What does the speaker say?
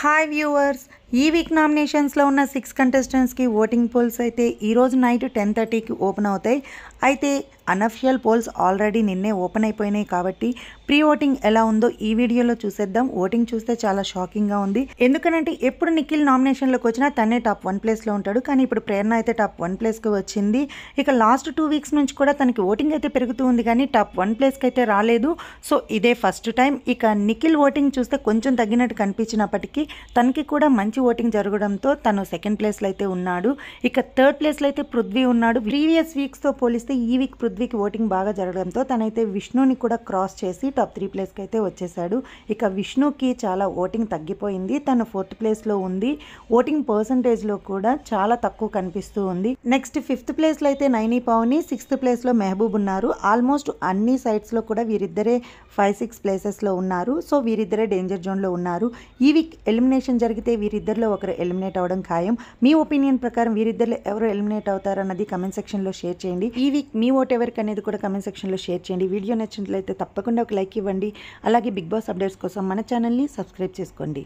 Hi viewers ఈ week నామినేషన్స్లో ఉన్న సిక్స్ కంటెస్టెంట్స్కి ఓటింగ్ పోల్స్ అయితే ఈరోజు నైట్ టెన్ థర్టీకి ఓపెన్ అవుతాయి. అయితే అనఫిషియల్ పోల్స్ ఆల్రెడీ నిన్నే ఓపెన్ అయిపోయినాయి కాబట్టి ప్రీ ఓటింగ్ ఎలా ఉందో ఈ వీడియోలో చూసేద్దాం. ఓటింగ్ చూస్తే చాలా షాకింగ్గా ఉంది. ఎందుకనంటే ఎప్పుడు నిఖిల్ నామినేషన్లోకి వచ్చినా తనే టాప్ వన్ ప్లేస్లో ఉంటాడు. కానీ ఇప్పుడు ప్రేరణ అయితే టాప్ వన్ ప్లేస్కి వచ్చింది. ఇక లాస్ట్ టూ వీక్స్ నుంచి కూడా తనకి ఓటింగ్ అయితే పెరుగుతూ ఉంది కానీ టాప్ వన్ ప్లేస్కి అయితే రాలేదు. సో ఇదే ఫస్ట్ టైం ఇక నిఖిల్ ఓటింగ్ చూస్తే కొంచెం తగ్గినట్టు కనిపించినప్పటికీ తనకి కూడా మంచి ఓటింగ్ జరగడంతో తను సెకండ్ ప్లేస్లో అయితే ఉన్నాడు. ఇక థర్డ్ ప్లేస్లో అయితే పృథ్వీ ఉన్నాడు. ప్రీవియస్ వీక్స్తో పోలిస్తే ఈ వీక్ పృథ్వీకి ఓటింగ్ బాగా జరగడంతో తనైతే విష్ణుని కూడా క్రాస్ చేసి టాప్ త్రీ ప్లేస్కి అయితే వచ్చేసాడు ఇక విష్ణుకి చాలా ఓటింగ్ తగ్గిపోయింది. తను ఫోర్త్ ప్లేస్లో ఉంది. ఓటింగ్ పర్సంటేజ్లో కూడా చాలా తక్కువ కనిపిస్తూ ఉంది. నెక్స్ట్ ఫిఫ్త్ ప్లేస్లో అయితే నైనీ పావుని సిక్స్త్ ప్లేస్లో మెహబూబ్ ఉన్నారు. ఆల్మోస్ట్ అన్ని సైట్స్లో కూడా వీరిద్దరే ఫైవ్ సిక్స్ ప్లేసెస్లో ఉన్నారు. సో వీరిద్దరే డేంజర్ జోన్లో ఉన్నారు. ఈ వీక్ ఎలిమినేషన్ జరిగితే వీరిద్దరిలో ఒకరు ఎలిమినేట్ అవ్వడం ఖాయం. మీ ఒపీనియన్ ప్రకారం వీరిద్దరిలో ఎవరు ఎలిమినేట్ అవుతారన్నది కమెంట్ సెక్షన్లో షేర్ చేయండి. ఈ వీక్ మీ ఓట్ ఎవరికి అనేది కూడా కమెంట్ సెక్షన్లో షేర్ చేయండి. వీడియో నచ్చినట్లయితే తప్పకుండా ఒక లైక్ ఇవ్వండి. అలాగే బిగ్ బాస్ అప్డేట్స్ కోసం మన ఛానల్ని సబ్స్క్రైబ్ చేసుకోండి.